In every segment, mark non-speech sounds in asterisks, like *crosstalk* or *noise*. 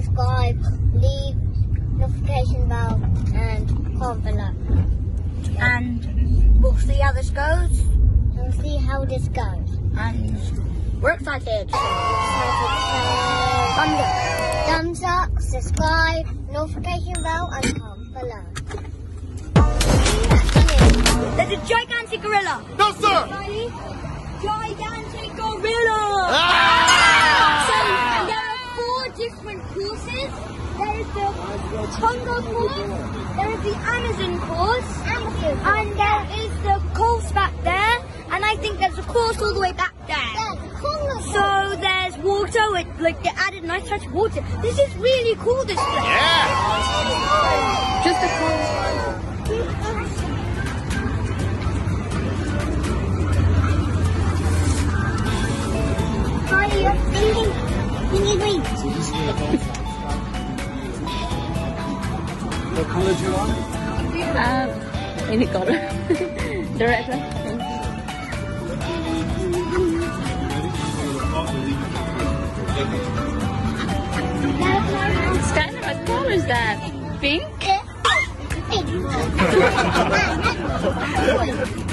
subscribe, leave notification bell and comment below. Yeah. And we'll see how this goes. We'll see how this goes. And we're excited. Thumbs up. Thumbs up, subscribe, notification bell and comment below. There's a gigantic gorilla. No, sir. Gigantic gorilla. Ah! Different courses. There is the Congo course, there is the Amazon course, and there is the course back there, and I think there's a course all the way back there. So there's water, with, like they added nice touch of water. This is really cool. This place. Yeah! Just a course. What color do you want? Um, any color. Director. Skylar, what color is that? Pink? *laughs* Skyly,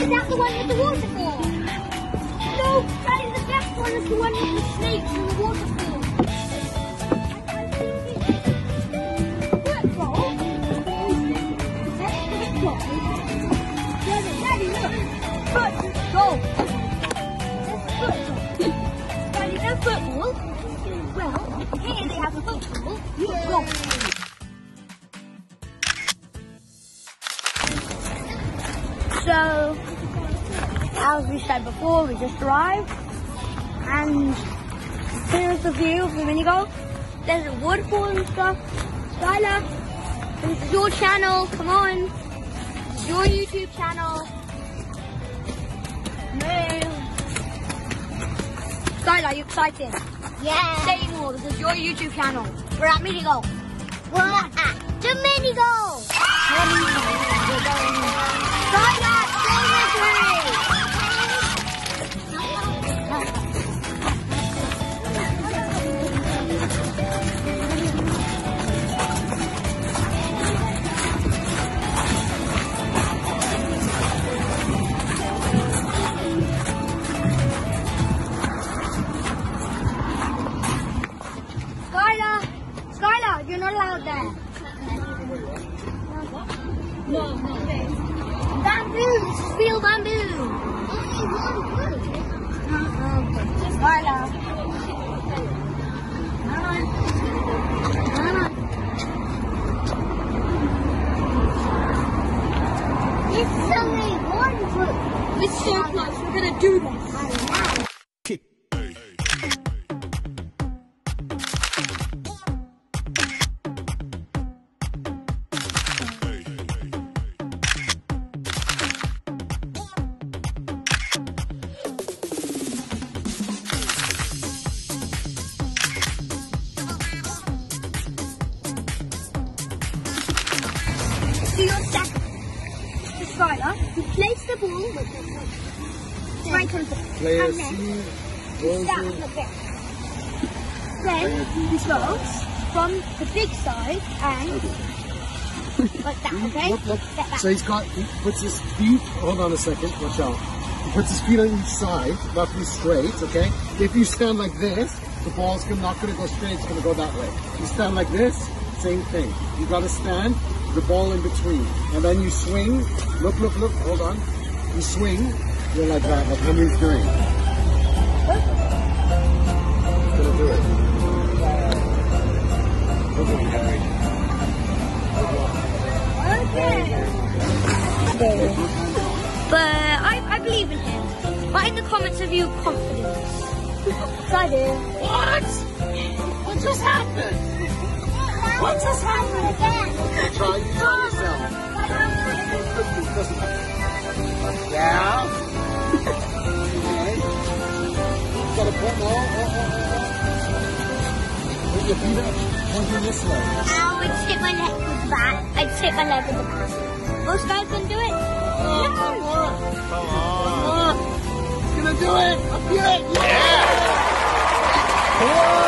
is that the one with the waterfall? No, that is the best one. Is the one with the snakes and the waterfall. Well, here they have a football. Football. So, as we said before, we just arrived, and here's the view of the mini golf. There's a waterfall and stuff. Skylar, this is your channel. Come on, it's your YouTube channel. No. Skylar, you excited? Yeah. Say more. This is your YouTube channel. We're at mini golf. We're at the mini goal. Skylar, stay Bamboo, oh, this is real bamboo. Skylar. Come You place the ball with the on top. Player And then goes That in. like this. Then he throws from the big side and like that, okay? Look, look. So he's got, he puts his feet, hold on a second, watch out. He puts his feet on each side, roughly straight, okay? If you stand like this, the ball's not gonna go straight, it's gonna go that way. You stand like this, same thing. You gotta stand, the ball in between. And then you swing, look, look, look, hold on. You swing, you're like that, like Henry's doing. Gonna do it. Look at Henry. But I, I believe in him. Write in the comments if you have confidence. so I do. What? What just happened? What just happened again? Try, you try yourself. Yeah. okay. You got a put more. Oh, oh, oh, oh. your feet up. Don't this way. I would hit my neck with the bat. I'd hit my leg with the back. Most guys can do it. Oh. Come on. Come on. Come. Gonna do it. I'll do it. Yeah. yeah.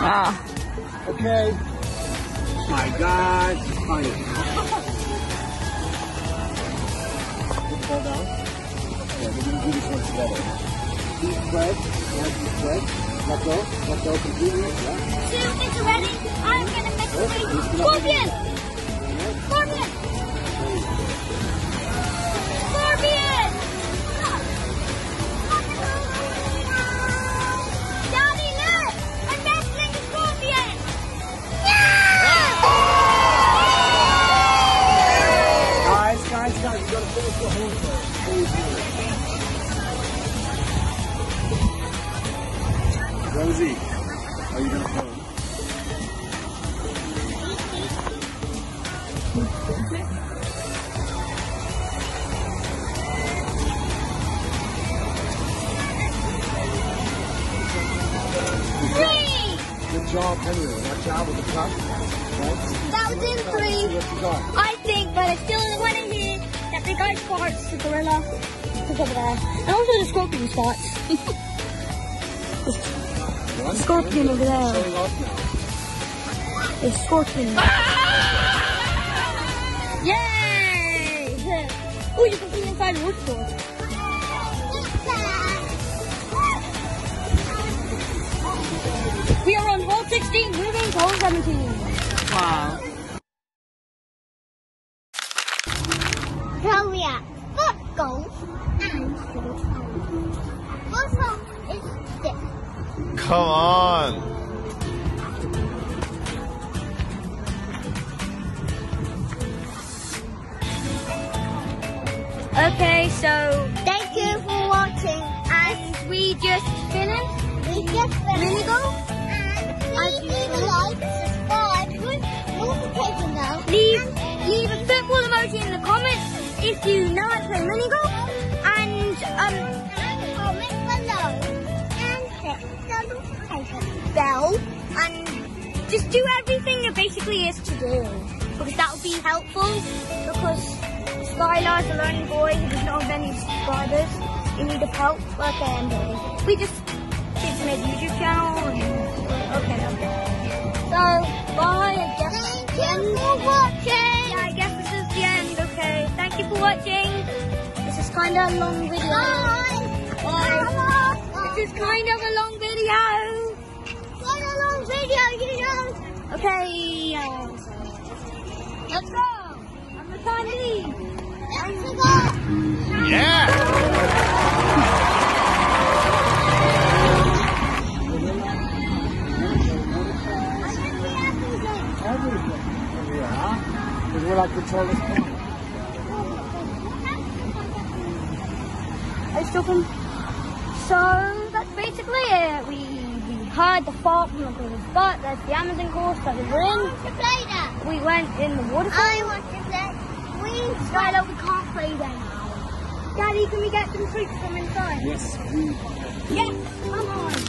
Ah. Okay. My God. Fine. Fall down. Yeah, we're gonna do this one together. Deep breath. Deep breath. Let go. Let go completely. Yeah. Two is ready. I'm gonna make. Scorpion. Scorpion. Job. Watch out with the. Right? That was in See three. what you. I think, but I still want to hear that the guy spots the gorilla there. And also the scorpion spots. One, *laughs* Scorpion over there. The scorpion. Yay! *laughs* Oh, you can see inside the wood store. 17. Wow. So we are foot golf and field What song is this? Come on! Okay, so Thank you for watching and we just finished. we just Mini golf? And please leave a like, if you know how to play mini golf. And, um, comment below and hit the notification bell. And just do everything there basically is to do. Because that would be helpful. Because Skylar's a learning boy who does not have any subscribers in need of help. Okay, I'm ready. We just did to make YouTube channel. Thank you for watching. This is kind of a long video. Bye. Bye. Bye. This is kind of a long video. What a long video, you know. Okay, let's go. I'm the time lead. Let's go. Yeah! Everything. Yeah. Because we're like the tallest point. Are you still from? So that's basically it. We we heard the fart from the gorill's butt. There's the Amazon course that we were in. to play that. We went in the waterfall. I want to play. We Skylar, we can't play there now. Daddy, can we get some treats from inside? Yes, Yes, come on.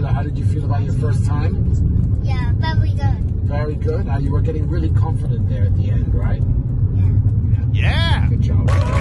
Anyway. How did you feel about your first time? Yeah, very good. Very good. Now you were getting really confident there at the end, right? Yeah. Yeah! Good job.